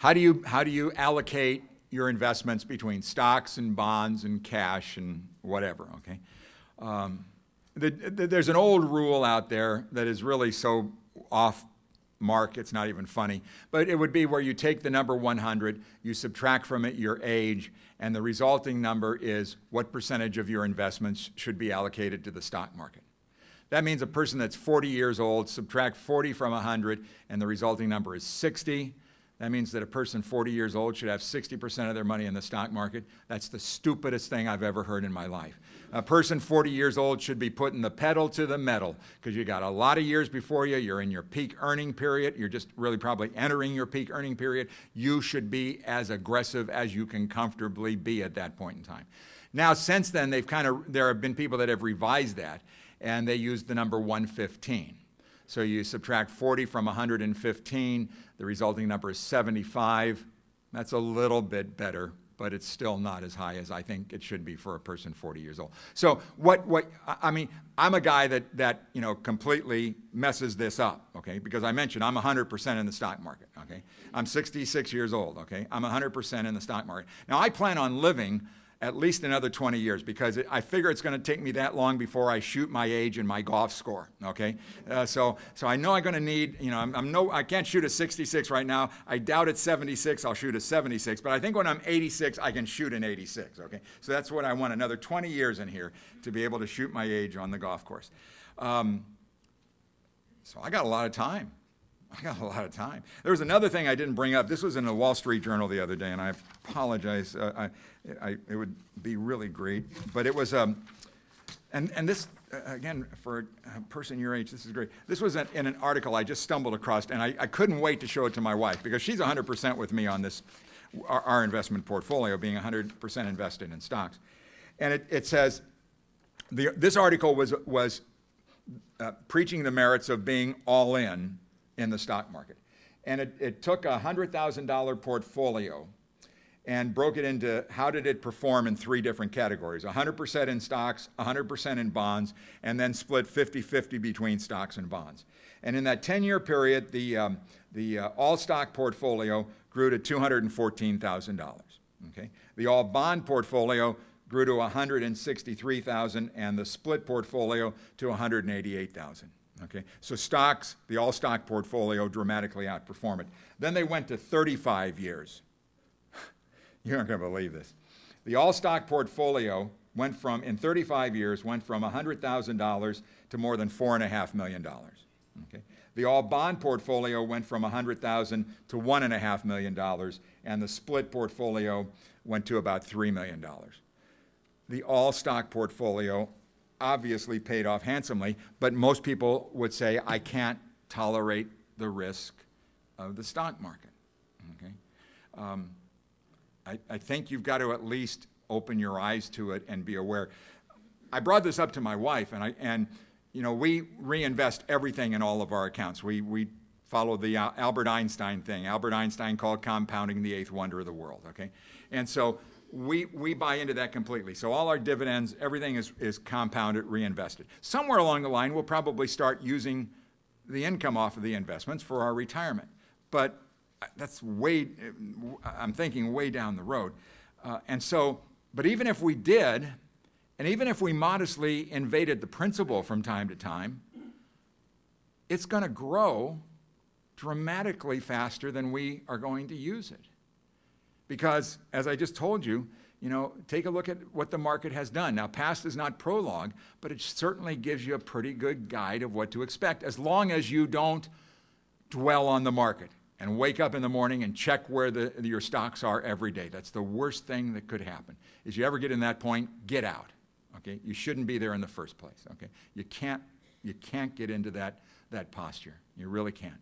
how do you, how do you allocate your investments between stocks and bonds and cash and whatever, okay? Um, the, the, there's an old rule out there that is really so off mark, it's not even funny, but it would be where you take the number 100, you subtract from it your age, and the resulting number is what percentage of your investments should be allocated to the stock market. That means a person that's 40 years old, subtract 40 from 100, and the resulting number is 60. That means that a person 40 years old should have 60% of their money in the stock market. That's the stupidest thing I've ever heard in my life. A person 40 years old should be putting the pedal to the metal because you got a lot of years before you. You're in your peak earning period. You're just really probably entering your peak earning period. You should be as aggressive as you can comfortably be at that point in time. Now, since then, they've kind of, there have been people that have revised that and they used the number 115. So you subtract 40 from 115, the resulting number is 75. That's a little bit better, but it's still not as high as I think it should be for a person 40 years old. So what, what I mean, I'm a guy that, that you know, completely messes this up, okay? Because I mentioned I'm 100% in the stock market, okay? I'm 66 years old, okay? I'm 100% in the stock market. Now, I plan on living at least another 20 years because I figure it's going to take me that long before I shoot my age and my golf score. Okay, uh, so so I know I'm going to need you know I'm, I'm, no I can't shoot a 66 right now. I doubt at 76 I'll shoot a 76, but I think when I'm 86 I can shoot an 86. Okay, so that's what I want another 20 years in here to be able to shoot my age on the golf course. Um, so I got a lot of time. I got a lot of time. There was another thing I didn't bring up. This was in the Wall Street Journal the other day, and I apologize. Uh, I, I, it would be really great, but it was, um, and, and this, uh, again, for a person your age, this is great. This was an, in an article I just stumbled across, and I, I couldn't wait to show it to my wife because she's 100% with me on this, our, our investment portfolio being 100% invested in stocks. And it, it says, the, this article was, was uh, preaching the merits of being all in in the stock market. And it, it took a $100,000 portfolio and broke it into how did it perform in three different categories 100% in stocks, 100% in bonds, and then split 50 50 between stocks and bonds. And in that 10 year period, the, um, the uh, all stock portfolio grew to $214,000. Okay? The all bond portfolio grew to 163,000, and the split portfolio to 188,000. Okay, so stocks, the all stock portfolio dramatically outperform it. Then they went to 35 years. You aren't going to believe this. The all stock portfolio went from, in 35 years, went from $100,000 to more than $4.5 million. Okay? The all bond portfolio went from 100,000 to $1.5 million, and the split portfolio went to about $3 million. The all stock portfolio obviously paid off handsomely, but most people would say, I can't tolerate the risk of the stock market. Okay? Um, I, I think you've got to at least open your eyes to it and be aware. I brought this up to my wife, and, I, and you know, we reinvest everything in all of our accounts. We, we follow the uh, Albert Einstein thing. Albert Einstein called compounding the eighth wonder of the world, okay? And so we, we buy into that completely. So all our dividends, everything is, is compounded, reinvested. Somewhere along the line, we'll probably start using the income off of the investments for our retirement. But that's way, I'm thinking way down the road. Uh, and so, but even if we did, and even if we modestly invaded the principal from time to time, it's going to grow dramatically faster than we are going to use it. Because, as I just told you, you know, take a look at what the market has done. Now, past is not prologue, but it certainly gives you a pretty good guide of what to expect, as long as you don't dwell on the market and wake up in the morning and check where the, your stocks are every day. That's the worst thing that could happen. Is you ever get in that point, get out. Okay, you shouldn't be there in the first place. Okay, you can't you can't get into that that posture. You really can't.